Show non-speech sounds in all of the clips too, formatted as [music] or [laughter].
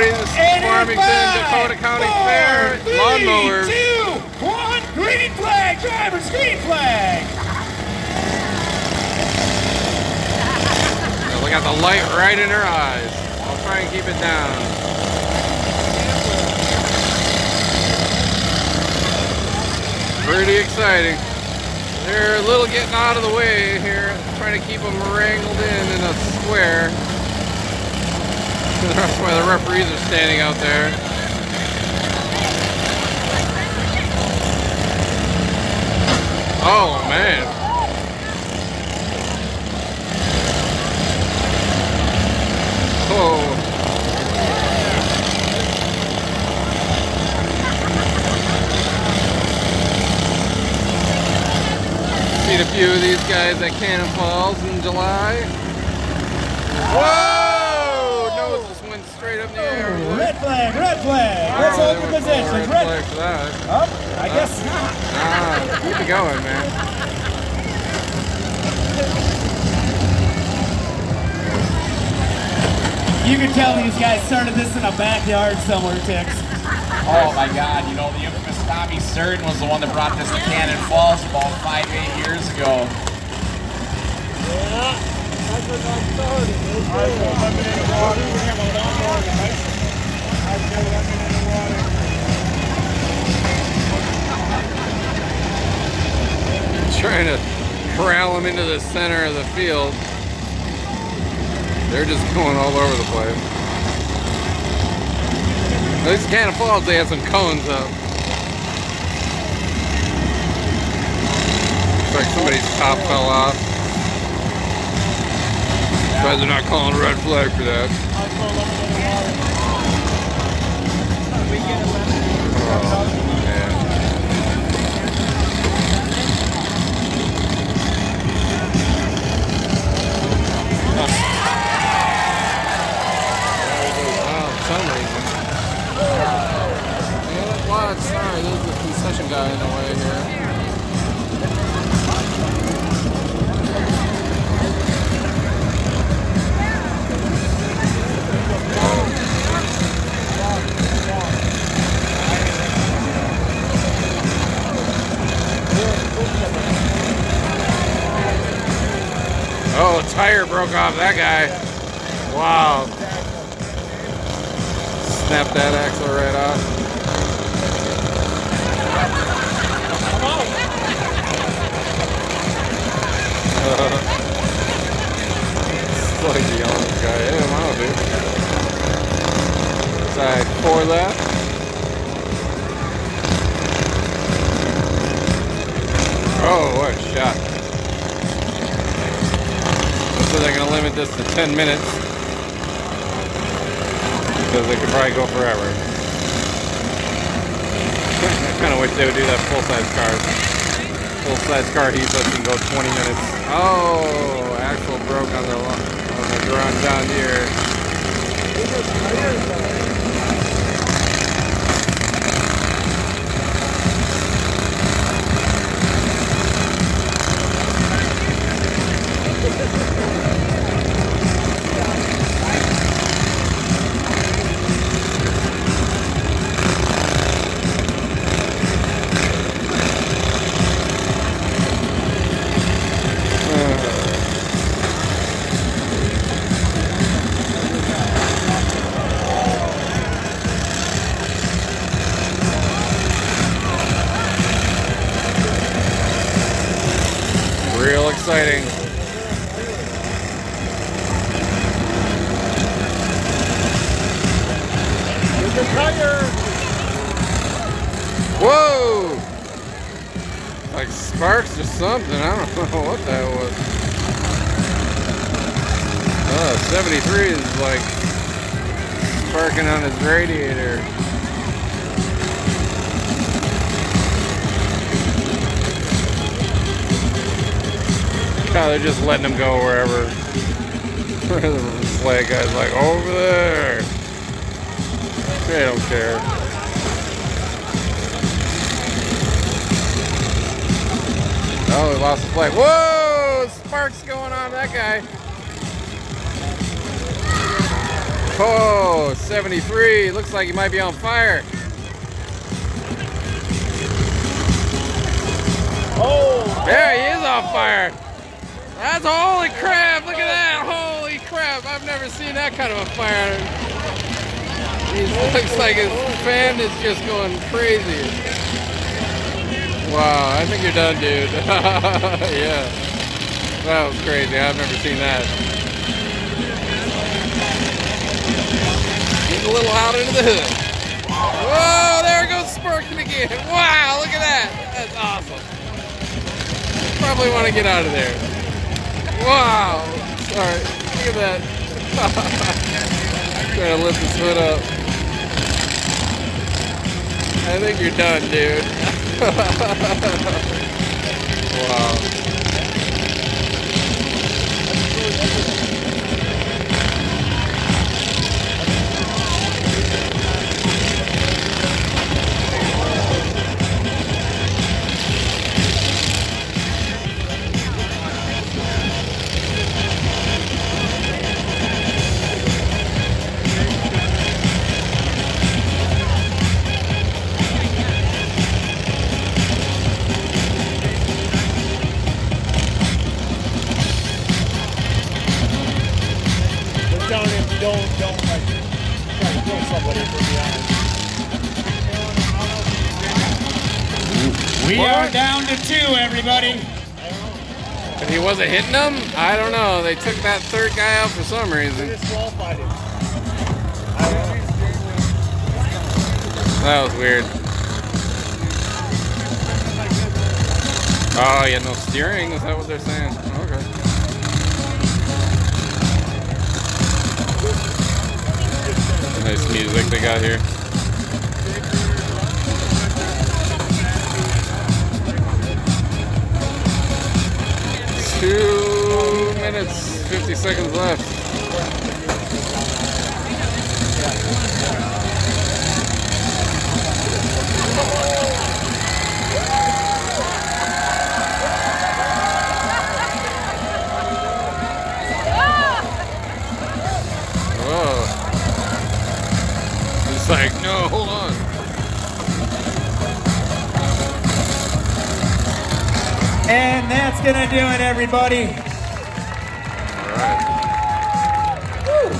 everybody. This is Farmington, Dakota County four, Fair. three, Lawnmowers. two, one. Green flag, drivers, green flag. We got the light right in her eyes. I'll try and keep it down. Pretty exciting. They're a little getting out of the way here, trying to keep them wrangled in in a square. [laughs] That's why the referees are standing out there. Oh man. Oh. Seen a few of these guys at Cannon Falls in July. Whoa! Nose just went straight up in the air. Oh, red flag, red flag. Let's Oh, hold they the went for positions. red Red. flag for that. Oh, I guess not. Ah, keep it going, man. You can tell these guys started this in a backyard somewhere, Tix. Oh my God! You know the infamous Tommy Certain was the one that brought this to Cannon Falls about five, eight years ago. Trying to corral them into the center of the field. They're just going all over the place. At least Cannon Falls, they had some cones up. Looks like somebody's top fell off. But they're not calling a red flag for that. Oh, man. For some reason. Yeah, well, sorry, there's the concession guy in the way here. Tire broke off that guy. Wow. Snap that axle right off. Like at this guy. I'm out, dude. Side four left. Oh, what a shot. So they're going to limit this to 10 minutes. Because they could probably go forever. I kind of wish they would do that full-size cars. Full-size car heat it can go 20 minutes. Oh, axle broke on the, on the Grand John. Exciting. Whoa! Like sparks or something. I don't [laughs] know what that was. Oh, 73 is like sparking on his radiator. God, they're just letting them go wherever. the flag guy's like, over there. They don't care. Oh, we lost the flag. Whoa! Sparks going on that guy. Oh, 73. Looks like he might be on fire. Oh, There he is on fire. That's holy crap. Look at that. Holy crap. I've never seen that kind of a fire. He looks like his fan is just going crazy. Wow, I think you're done, dude. [laughs] yeah. That was crazy. I've never seen that. He's a little out into the hood. Whoa, there it goes sparking again. [laughs] Wow, look at that. That's awesome. Probably want to get out of there. Wow. Sorry. Look at that. [laughs] Trying to lift his hood up. I think you're done, dude. [laughs] wow. Don't, don't like try to kill somebody to be honest. We are down to two, everybody. If he wasn't hitting them, I don't know. They took that third guy out for some reason. disqualified him. I don't know. That was weird. Oh, yeah, no steering? Is that what they're saying? Nice music they got here. Two minutes, 50 seconds left. Like, no, hold on. And that's gonna do it, everybody. All right. Woo.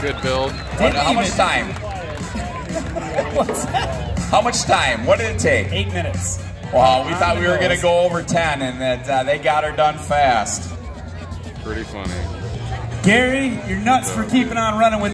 Good build. What, how much time? [laughs] What's that? How much time? What did it take? Eight minutes. Well, we thought we were going to go over 10, and that uh, they got her done fast. Pretty funny. Gary, you're nuts for keeping on running with.